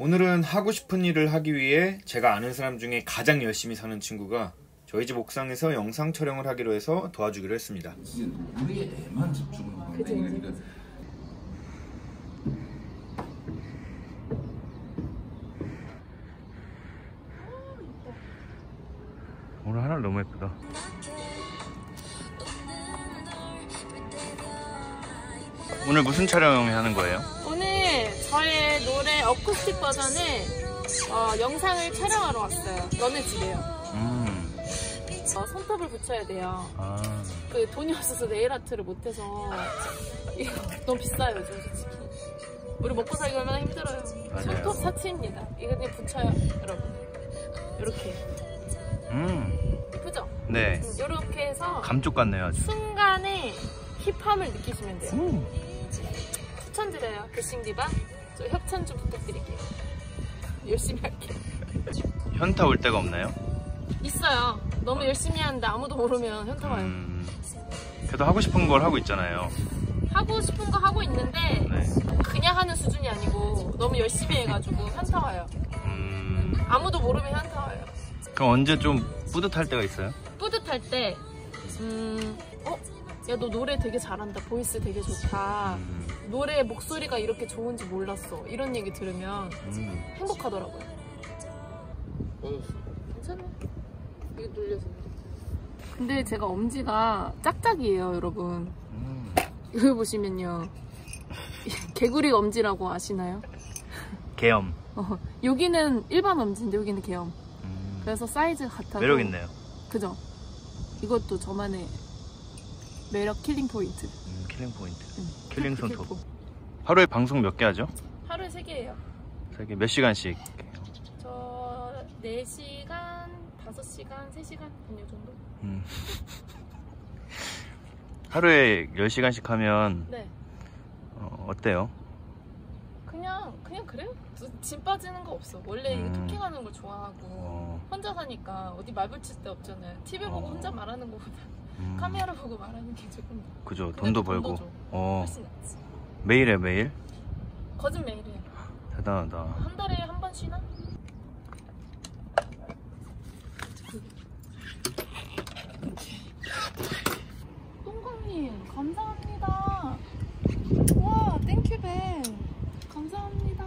오늘은 하고 싶은 일을 하기 위해 제가 아는 사람 중에 가장 열심히 사는 친구가 저희 집 옥상에서 영상 촬영을 하기로 해서 도와주기로 했습니다. 진짜 우리의 애만 집중을 하는 그러니까 오늘 하늘 너무 예쁘다. 오늘 무슨 촬영 하는 거예요? 저의 노래 어쿠스틱 버전을 어, 영상을 촬영하러 왔어요. 너네 집에요. 음, 어, 손톱을 붙여야 돼요. 아, 그 돈이 없어서 네일 아트를 못해서 이거 너무 비싸요 요즘 솔직히. 우리 먹고 살기 얼마나 힘들어요. 맞아요. 손톱 사치입니다. 이거 그냥 붙여요, 여러분. 이렇게 음, 예쁘죠? 네. 이렇게 해서 감쪽 같네요, 아주. 순간에 힙함을 느끼시면 돼요. 음. 추천드려요. 개싱디바. 저 협찬 좀 부탁드릴게요. 열심히 할게요. 현타 올 데가 없나요? 있어요. 너무 열심히 하는데 아무도 모르면 현타 와요. 음, 그래도 하고 싶은 걸 하고 있잖아요. 하고 싶은 거 하고 있는데 네. 그냥 하는 수준이 아니고 너무 열심히 해가지고 현타 와요. 음, 아무도 모르면 현타 와요. 그럼 언제 좀 뿌듯할 때가 있어요? 뿌듯할 때, 음, 어? 야, 너 노래 되게 잘한다. voice 되게 좋다. 음, 노래 목소리가 이렇게 좋은지 몰랐어. 이런 얘기 들으면 음. 행복하더라고요. 괜찮아. 이거 눌려서. 근데 제가 엄지가 짝짝이에요, 여러분. 음. 여기 보시면요. 개구리 엄지라고 아시나요? 개엄. 어, 여기는 일반 엄지인데 여기는 개엄. 음. 그래서 사이즈 같아서. 매력 있네요. 그죠? 이것도 저만의 매력 killing 포인트. 음, killing 포인트. 응. killing. 손톱. 하루에 방송 몇 개 하죠? 하루에 3개예요. 세개 몇 시간씩? 저 4시간, 5시간, 3시간 한요 정도? 음. 하루에 10시간씩 하면 네. 어, 어때요? 그냥 그냥 그래요? 짐 빠지는 거 없어. 원래 음. 토킹하는 걸 좋아하고 어, 혼자 사니까 어디 말 붙일 데 없잖아요. TV 보고 어. 혼자 말하는 거보다 음, 카메라 보고 말하는 게 조금 더 그죠. 돈도 또 벌고. 줘. 어, 훨씬 낫지. 매일에 매일? 거짓 매일이에요. 대단하다. 한 달에 한 번 쉬나? 똥강님 감사합니다. 와 땡큐벤 감사합니다.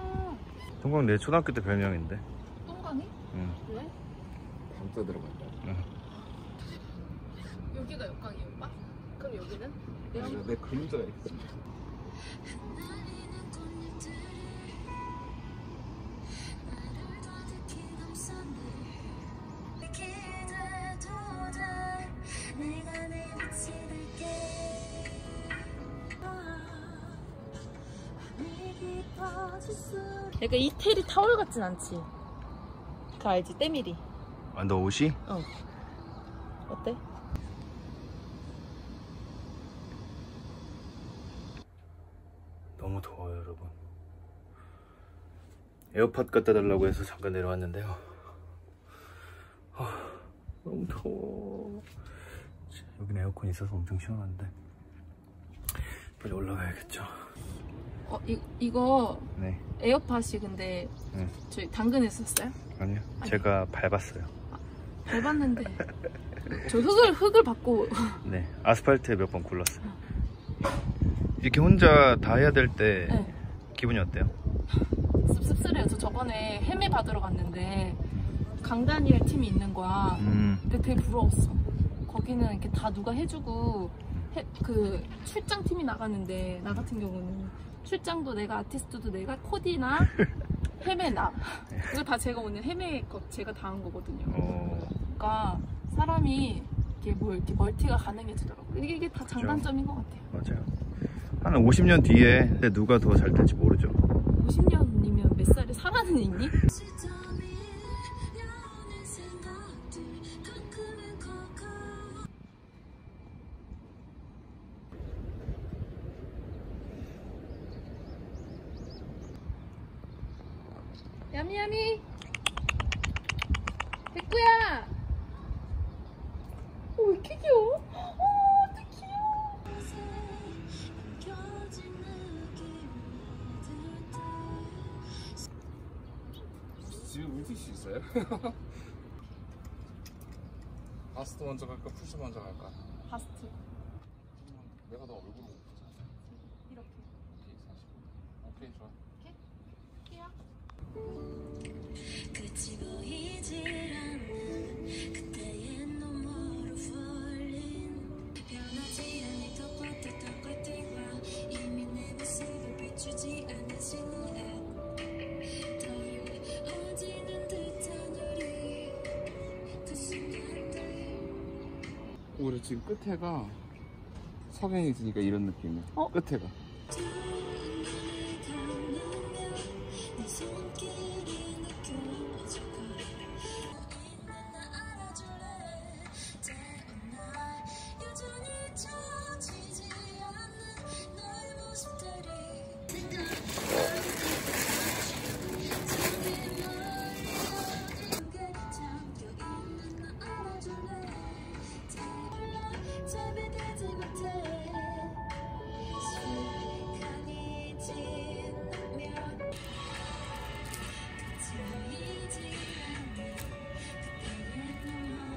동광 내 초등학교 때 별명인데. 똥강이? 응. 왜? 감자 들어간다. 여기가 역광이 오빠? 그럼 여기는? 내가 내 그림자가 있어. 약간 이태리 타월 같진 않지? 그 알지? 때밀이 아, 너 옷이? 어 어때? 너무 더워요, 여러분. 에어팟 갖다 달라고 해서 잠깐 내려왔는데요. 아, 너무 더워. 여기는 에어컨 있어서 엄청 시원한데. 빨리 올라가야겠죠. 어 이, 이거 네. 에어팟이 근데 네. 저희 당근에서 썼어요? 아니요. 아니. 제가 밟았어요. 밟았는데 저 흙을 흙을 받고 네. 아스팔트에 몇 번 굴렀어요. 이렇게 혼자 다 해야 될때 네. 기분이 어때요? 씁쓸해요. 저 저번에 헤매 받으러 갔는데 강다니엘 팀이 있는 거야. 음. 근데 되게 부러웠어. 거기는 이렇게 다 누가 해주고 해- 그 출장 팀이 나가는데 나 같은 경우는 출장도 내가 아티스트도 내가 코디나 헤매나 이거 다 제가 오늘 헤매 거 제가 다 한 거거든요. 어, 그러니까 사람이 이게 뭐 이렇게 멀티가 가능해지더라고. 이게, 이게 다 장단점인 것 같아요. 맞아요. 한 50년 뒤에 누가 더 잘 될지 모르죠. 50년이면 몇 살에 살아는 있니? 야미야미 백구야 어, 왜 이렇게 귀여워? 어, 어떡해 귀여워 집에 물티슈 있어요? 바스트 먼저 갈까? full shot 먼저 갈까? 바스트 내가 너 얼굴 못 보잖아. 이렇게 오케이 40. 오케이 좋아. 우리 지금 끝에가 석양이 있으니까 이런 느낌이야. 어? 끝에가. 재배되지 못해. 시간이 지나면 끝이 보이지 않는 그때의 눈물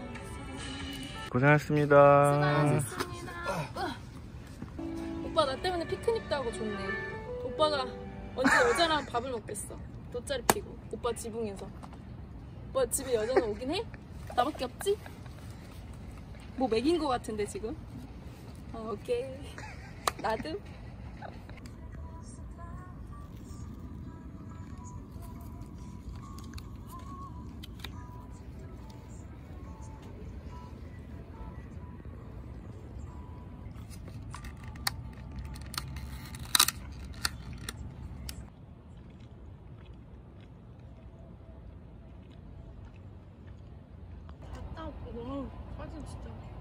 고생하셨습니다. 수고하셨습니다. 오빠 나 때문에 피크닉 도 하고 좋네. 오빠가 언제 여자랑 밥을 먹겠어? 돗자리 피고. 오빠 지붕에서. 오빠 집에 여자는 오긴 해? 나밖에 없지? 뭐 먹인 거 같은데 지금? 어, 오케이. 나도 올게 너무 빠진 진짜